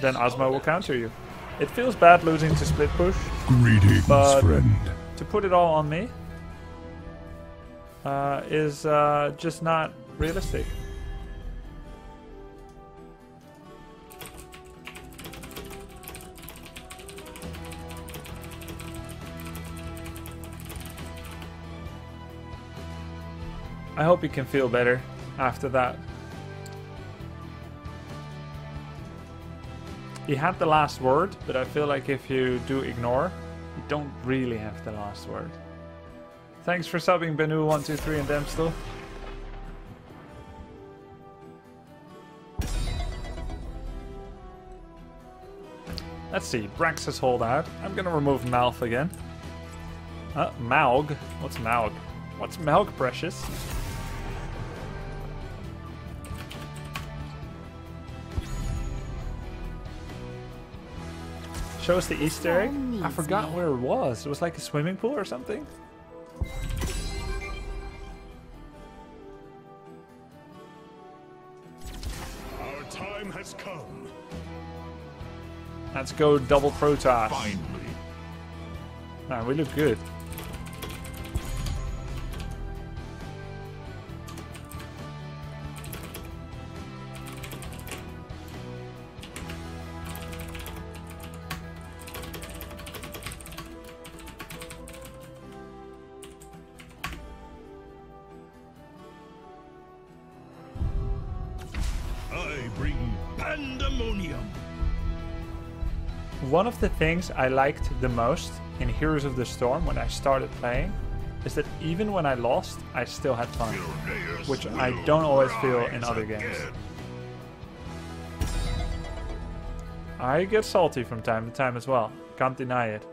then Ozma will counter you. It feels bad losing to split push. Greetings, But- friend. To put it all on me uh, is uh, just not realistic. I hope you can feel better after that. He had the last word, but I feel like if you do ignore, you don't really have the last word. Thanks for subbing Benu123 and Demstel. Let's see, Braxis hold out. I'm gonna remove Malf again. Uh, Maug? What's Maug? What's Maug, precious? Show us the Easter egg? I forgot where it was. It was like a swimming pool or something? Our time has come. Let's go double Protoss. Finally. Man, we look good. Bring pandemonium. One of the things I liked the most in Heroes of the Storm when I started playing is that even when I lost, I still had fun, which I don't always feel in other games. I get salty from time to time as well, can't deny it.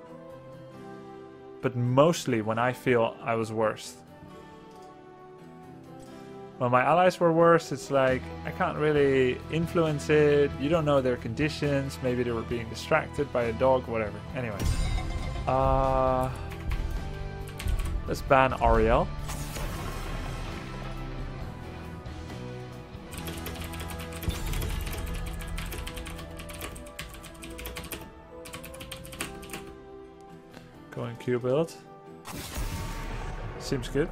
But mostly when I feel I was worst. When my allies were worse, it's like I can't really influence it. You don't know their conditions. Maybe they were being distracted by a dog, whatever. Anyway. Uh, let's ban Auriel. Going Q build. Seems good.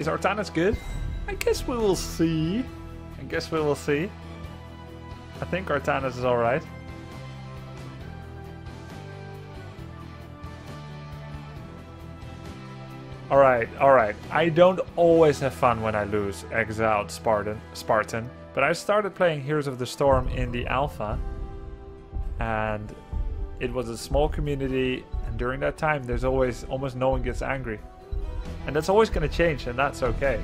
Is Artanis good? I guess we will see. I guess we will see. I think Artanis is alright. Alright, alright. I don't always have fun when I lose Exiled Spartan, Spartan, but I started playing Heroes of the Storm in the alpha, and it was a small community, and during that time, there's always almost no one gets angry. And that's always going to change, and that's okay.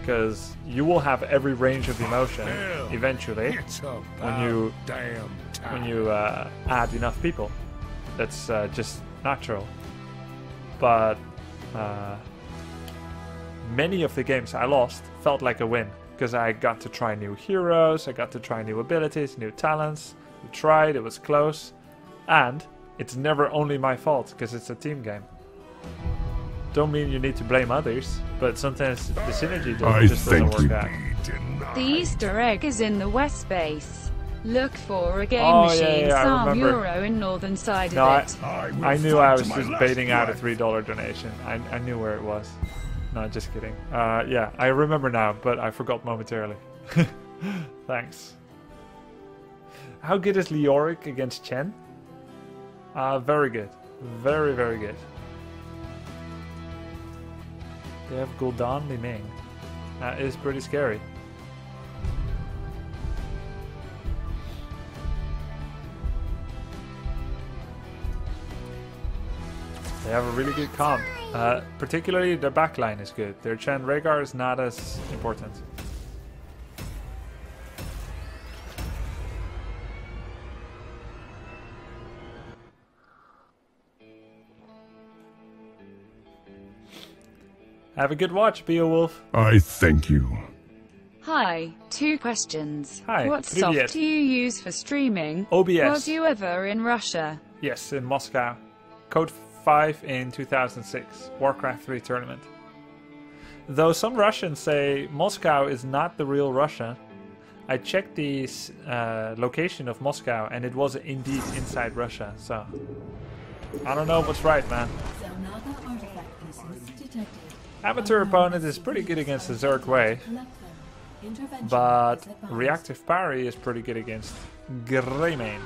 Because you will have every range of emotion eventually when you damn when you uh, add enough people. That's uh, just natural. But uh, many of the games I lost felt like a win because I got to try new heroes, I got to try new abilities, new talents. We tried, it was close, and it's never only my fault because it's a team game. Don't mean you need to blame others, but sometimes the synergy doesn't, I just doesn't think work out. be denied. The Easter egg is in the west base. Look for a game Oh, machine yeah, I Sam. Euro in northern side No, of it. I, will I knew I was just last baiting out a three dollar donation. I, I knew where it was. No, just kidding. Uh, yeah, I remember now, but I forgot momentarily. Thanks. How good is Leoric against Chen? Uh, very good. Very, very good. They have Gul'dan Li Ming. That is pretty scary. They have a really good comp. Uh, particularly their backline is good. Their Chen Rehgar is not as important. Have a good watch, Beowulf. I thank you. Hi, two questions. Hi, What привет. soft do you use for streaming? OBS. Was you ever in Russia? Yes, in Moscow. Code 5 in 2006. Warcraft 3 tournament. Though some Russians say Moscow is not the real Russia, I checked the s- uh, location of Moscow, and it was indeed inside Russia. So I don't know what's right, man. Zelnaga artifact pieces detected. Amateur opponent is pretty good against the Zerg Wave, but reactive parry is pretty good against Greymane.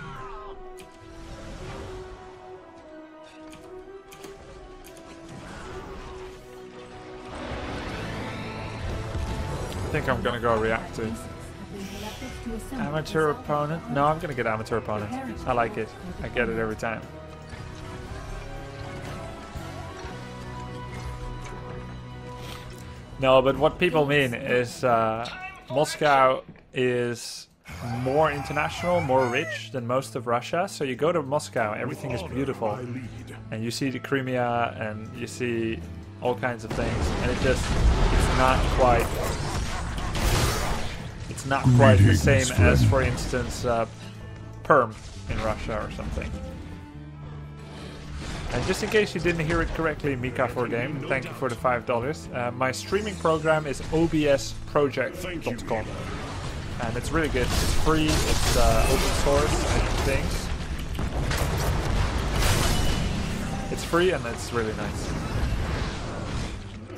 I think I'm gonna go reactive. Amateur opponent? No, I'm gonna get amateur opponent. I like it. I get it every time. No, but what people mean is uh, Moscow is more international, more rich than most of Russia. So you go to Moscow, everything is beautiful, and you see the Crimea, and you see all kinds of things, and it just it's not quite it's not quite the same as, for instance, uh, Perm in Russia or something. And just in case you didn't hear it correctly, Mika for game, thank you for the five dollars. Uh, my streaming program is obsproject.com, and it's really good. It's free. It's uh, open source and things. It's free and it's really nice.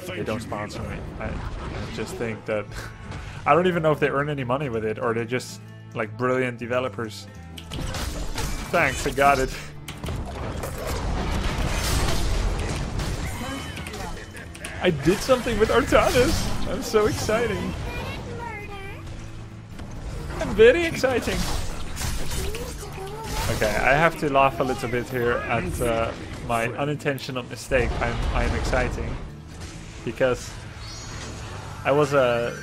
They don't sponsor me. I, I just think that I don't even know if they earn any money with it or they're just like brilliant developers. Thanks, I got it. I did something with Artanis. I'm so exciting. I'm very exciting. Okay, I have to laugh a little bit here at uh, my unintentional mistake. I'm I'm exciting because I was a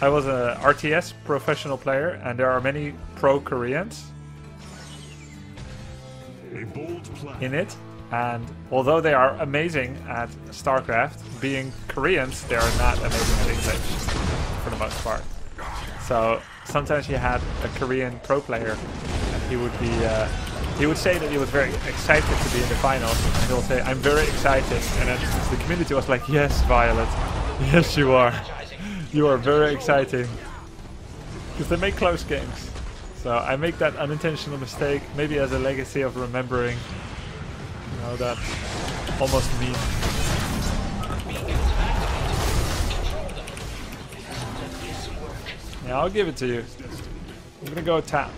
I was a RTS professional player, and there are many pro Koreans A bold plan. in it. And although they are amazing at StarCraft, being Koreans, they are not amazing at English for the most part. So sometimes you had a Korean pro player, and he would be uh, he would say that he was very excited to be in the finals, and he'll say, "I'm very excited," and then the community was like, "Yes, Violet, yes, you are. You are very exciting." Because they make close games. So I make that unintentional mistake, maybe as a legacy of remembering know, that almost mean. Yeah, I'll give it to you. I'm gonna go tap.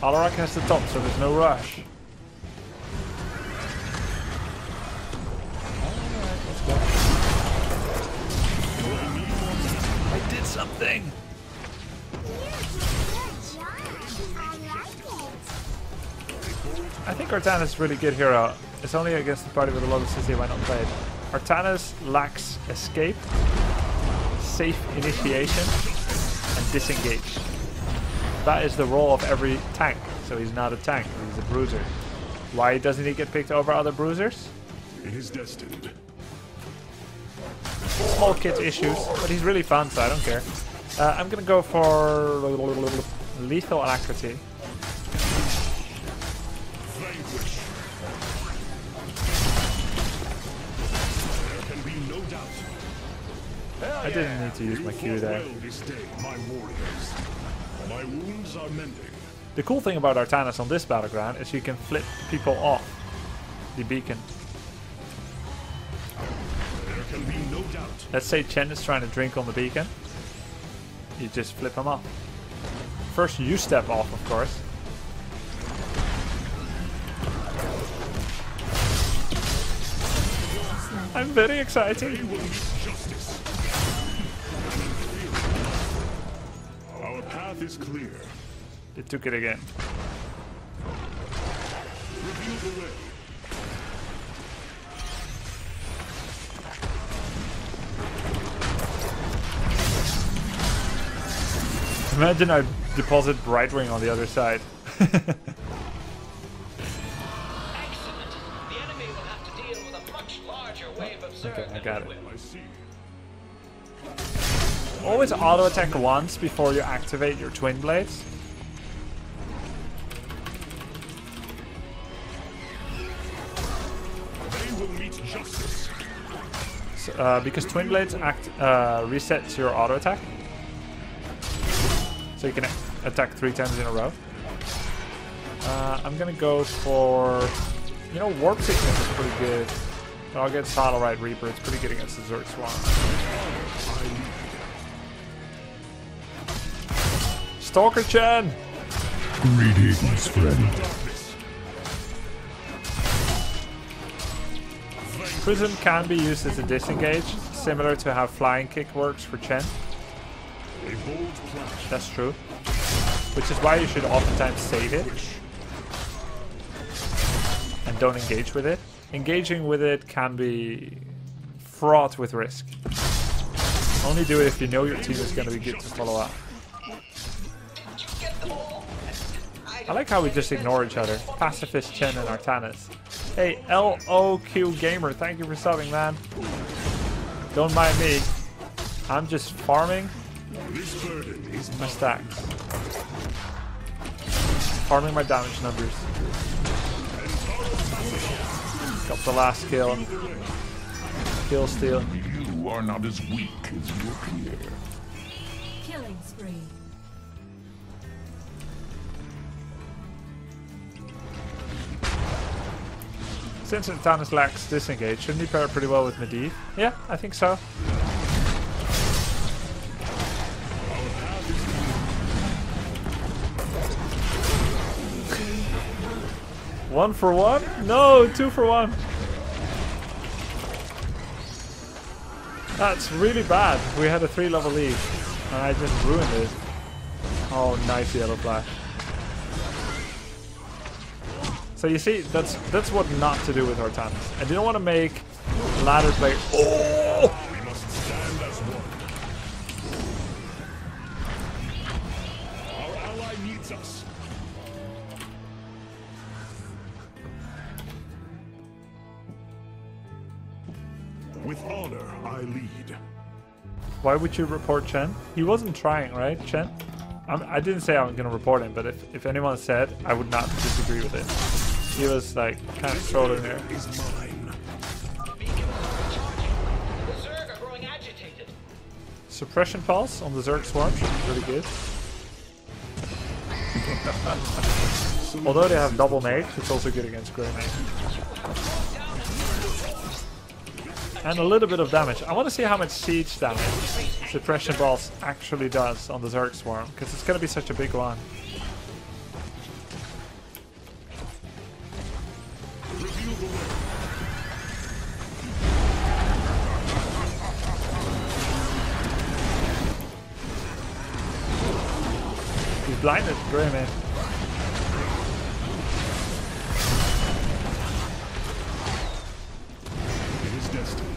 Alarak has the top, so there's no rush. I did something! Artanis is a really good hero. It's only against the party with a lot of CC why not play it. Artanis lacks escape, safe initiation, and disengage. That is the role of every tank. So he's not a tank, he's a bruiser. Why doesn't he get picked over other bruisers? It is destined. Small kid issues, but he's really fun, so I don't care. Uh, I'm gonna go for lethal alacrity. Didn't need to use my Q there. The cool thing about Artanis on this battleground is you can flip people off the beacon. No. Let's say Chen is trying to drink on the beacon. You just flip him off. First you step off, of course. I'm very excited. Path is clear. They took it again. Reveal the way. Imagine I deposit Brightwing on the other side. Excellent. The enemy will Always auto attack once before you activate your twin blades. They will meet justice. So, uh, because twin blades act uh, resets your auto attack. So you can attack three times in a row. Uh, I'm gonna go for, you know, Warp Sickness is pretty good. But I'll get Solarite Reaper. It's pretty good against the Zerg Swarm. Stalker Chen! Greetings, friend. Prism can be used as a disengage, similar to how Flying Kick works for Chen. A bold clash. That's true. Which is why you should oftentimes save it and don't engage with it. Engaging with it can be fraught with risk. Only do it if you know your team is going to be good to follow up. I like how we just ignore each other. Pacifist Chen and Artanis. Hey, LOQ Gamer, thank you for subbing, man. Don't mind me. I'm just farming This burden is my stacks. Farming my damage numbers. Got the last kill. Kill steal. You are not as weak as you appear. Killing spree. Since Artanis lacks disengage, shouldn't he pair pretty well with Medivh? Yeah, I think so. One for one? No, two for one. That's really bad. We had a three level lead. And I just ruined it. Oh, nice yellow flash. So you see, that's that's what not to do with Artanis. I didn't want to make ladder play. Oh! We must stand as one. Our ally needs us. With honor, I lead. Why would you report Chen? He wasn't trying, right, Chen? I'm, I didn't say I'm gonna report him, but if, if anyone said, I would not disagree with it. He was like kind of trolling there. Suppression pulse on the Zerg swarm should be really good. Although they have double mage, it's also good against Greymane. And a little bit of damage. I want to see how much siege damage suppression pulse actually does on the Zerg swarm, because it's going to be such a big one. He's blinded, Greymane. It is destined.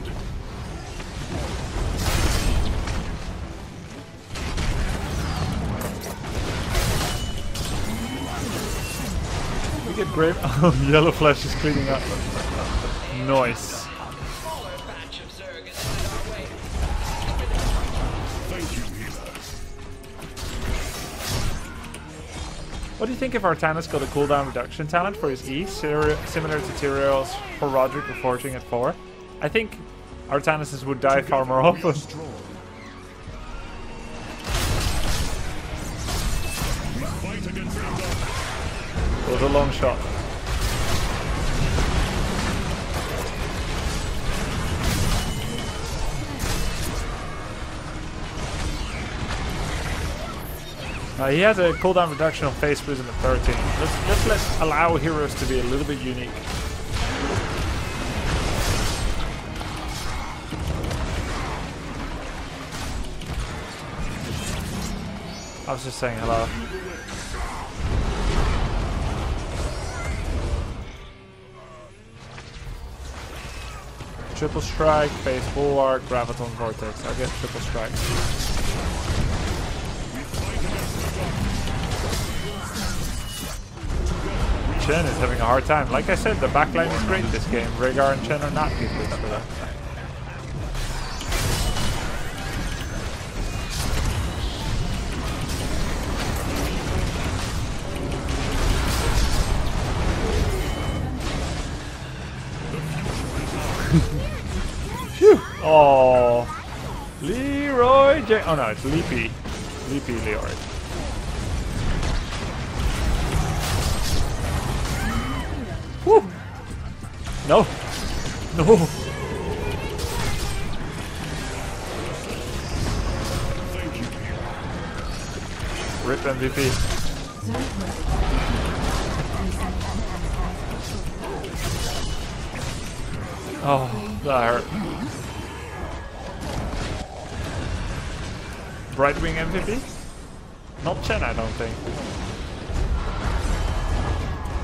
We get grey. Oh, yellow flash is cleaning up. Nice. You think if Artanis got a cooldown reduction talent for his E, similar to Tyrael's for Roderick Forging at 4? I think Artanis's would die far more often. It was a long shot. Uh, he has a cooldown reduction on Phase Prism at 13. Let's, let's let allow heroes to be a little bit unique. I was just saying hello. Triple strike, phase bulwark, graviton vortex. I'll get triple strike. Chen is having a hard time. Like I said, the backline is great this game. Rehgar and Chen are not good for that. Phew! Oh, Leroy J. Oh no, it's Leapy. Leapy Leroy. No! No! Rip MVP. Oh, that hurt. Brightwing MVP? Not Chen, I don't think.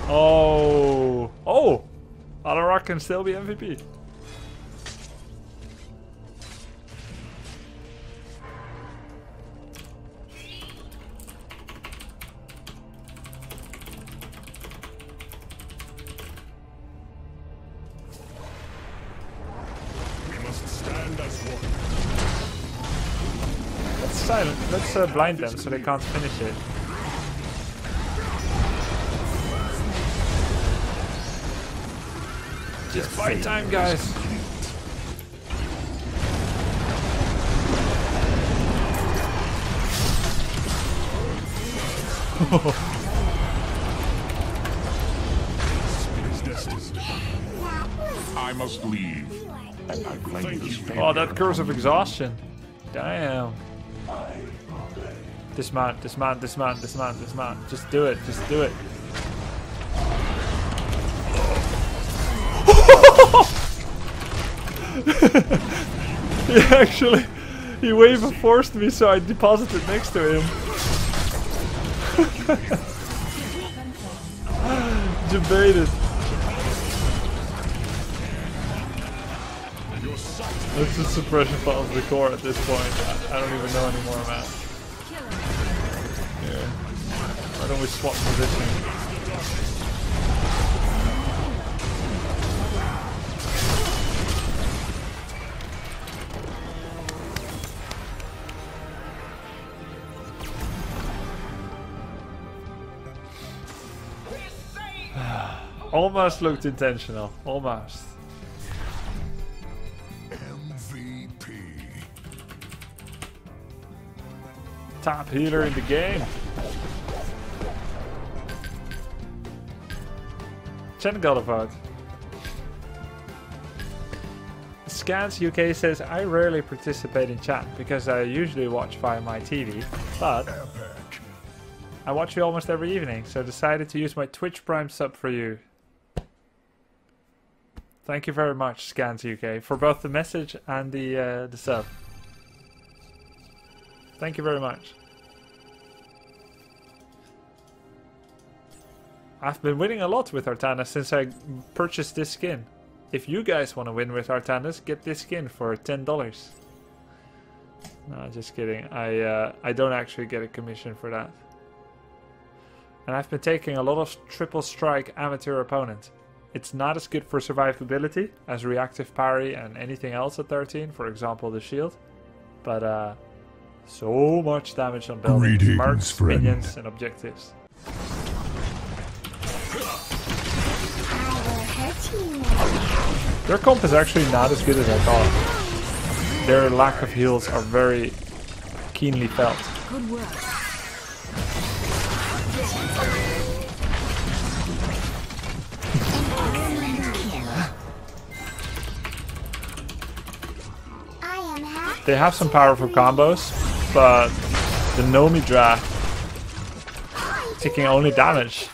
Oh! Oh! Alarak can still be MVP. We must stand as one. Let's silent. Let's uh, blind them so they can't finish it. Just fight time, guys. It is destined. I must leave. And I claim Thank this you. favor. Oh, that curse of exhaustion. Damn. Dismount, dismount, dismount, dismount, dismount. Just do it, just do it. he actually, he wave forced me so I deposited next to him. Jebaited. Let's just suppression files the core at this point. I, I don't even know anymore, man. Yeah. Why don't we swap position? Almost looked intentional. Almost. MVP. Top healer in the game. Chen got a vote. Scans UK says I rarely participate in chat because I usually watch via my TV, but I watch you almost every evening, so decided to use my Twitch Prime sub for you. Thank you very much, Scans UK, for both the message and the uh, the sub. Thank you very much. I've been winning a lot with Artana since I purchased this skin. If you guys want to win with Artanis, get this skin for ten dollars. No, just kidding. I uh, I don't actually get a commission for that. And I've been taking a lot of triple strike amateur opponent. It's not as good for survivability as reactive parry and anything else at 13, for example the shield. But uh, so much damage on buildings, marks, friend. minions, and objectives. Their comp is actually not as good as I thought. Their lack of heals are very keenly felt. Good work. They have some powerful combos, but the Nomi draft taking only damage.